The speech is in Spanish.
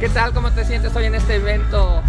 ¿Qué tal? ¿Cómo te sientes hoy en este evento?